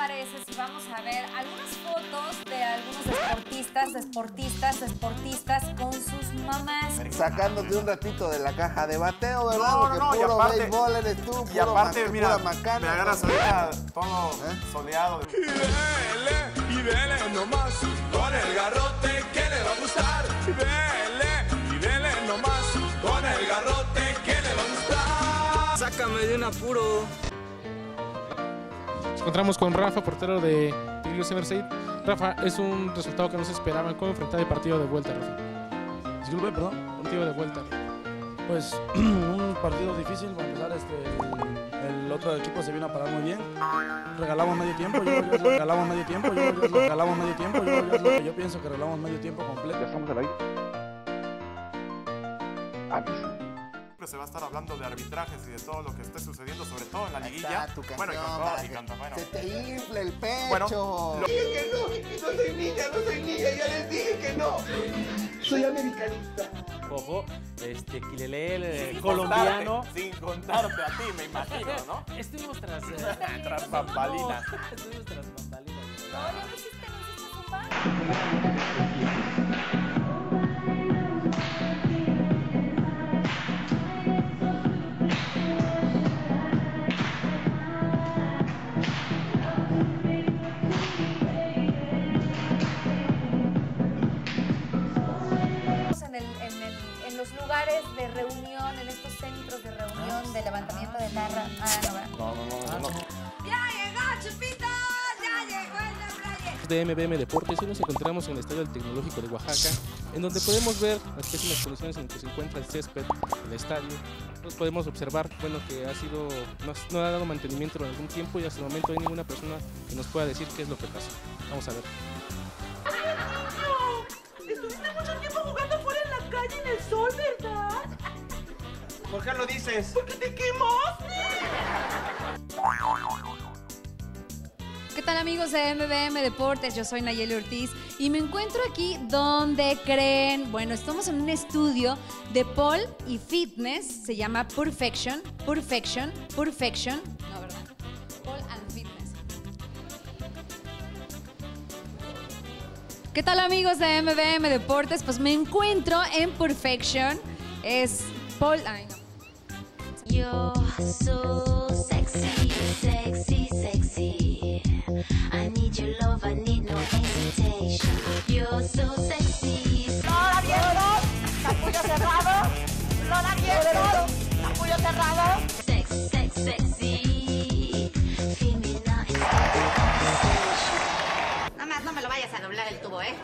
parece si vamos a ver algunas fotos de algunos deportistas, deportistas, deportistas con sus mamás? Sacándote un ratito de la caja de bateo, ¿verdad? No, Porque no, no, y puro aparte- béisbol eres tú, Y puro aparte, ma- mira, pura macana, me agarras ahorita todo ¿Eh? soleado. Y dele, y dele nomás con el garrote que le va a gustar. Y dele, y dele nomás con el garrote que le va a gustar. Sácame de un apuro. Nos encontramos con Rafa, portero de Tigres Emerside. Rafa, es un resultado que no se esperaba. ¿Cómo enfrentar el partido de vuelta, Rafa? Disculpe, perdón. Partido de vuelta. Pues un partido difícil para empezar. Este, el, el otro equipo se vino a parar muy bien. Regalamos medio tiempo. Yo, lo- regalamos medio tiempo. Yo, lo- regalamos medio tiempo. Yo, yo pienso que regalamos medio tiempo completo. Ya estamos aire. Siempre se va a estar hablando de arbitrajes y de todo lo que esté sucediendo, sobre todo la liguilla. está tu canción, bueno, y con todo, para y que con todo, bueno. Se te infla el pecho. Bueno, lo- Ojo, este Quilelel, Sin colombiano. contarte, Sin contarte a ti, me imagino, ¿no? Estuvimos tras, eh, Tras bambalinas. Estuvimos tras bambalinas. Oye, ¿no hiciste, no hiciste lugares de reunión, en estos centros de reunión, de levantamiento de tierra. Ah, no. No, no, no. ¡Ya llegó, Chupito! ¡Ya llegó el de playa! De MBM Deportes, hoy nos encontramos en el Estadio del Tecnológico de Oaxaca, en donde podemos ver las pésimas condiciones en que se encuentra el césped del estadio. Nos podemos observar, bueno, que ha sido, no, ha- no ha dado mantenimiento en algún tiempo y hasta el momento no hay ninguna persona que nos pueda decir qué es lo que pasa. Vamos a ver. Estuviste mucho tiempo jugando la calle en el sol, ¿verdad? ¿Por qué lo dices? ¿Por qué te quemaste? ¿Qué tal amigos de MBM Deportes? Yo soy Nayeli Ortiz y me encuentro aquí donde creen, bueno, estamos en un estudio de Paul y Fitness, se llama Perfection, Perfection, Perfection, ¿Qué tal amigos de MBM Deportes? Pues me encuentro en Perfection, es Paul, ay no. You're so sexy, sexy, sexy. I need your love, I need no hesitation. You're so sexy. ¡Lola abierto! ¡Capullo cerrado! ¡Lola abierto! ¡Capullo cerrado! Sex, sex, sexy. Me lo vayas a doblar el tubo, ¿eh?